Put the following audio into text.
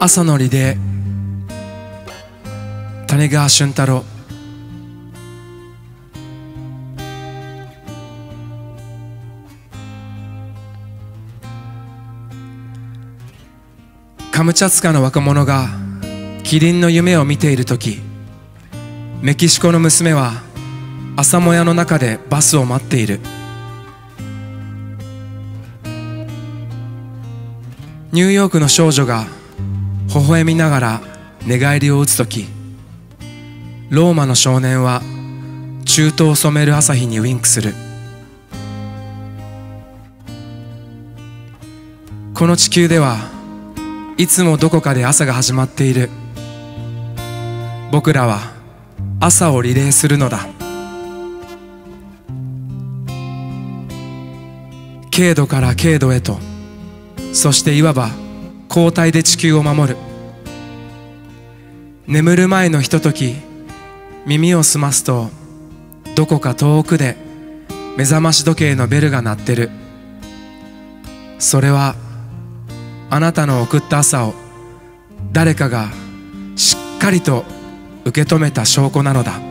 朝のリレー谷川俊太郎。カムチャツカの若者がキリンの夢を見ている時メキシコの娘は朝もやの中でバスを待っている。ニューヨークの少女が微笑みながら寝返りを打つ時ローマの少年は中東を染める朝日にウインクする。この地球ではいつもどこかで朝が始まっている。僕らは朝をリレーするのだ。軽度から軽度へとそしていわば交代で地球を守る。眠る前のひととき耳を澄ますとどこか遠くで目覚まし時計のベルが鳴ってる。それはあなたの送った朝を誰かがしっかりと受け止めた証拠なのだ。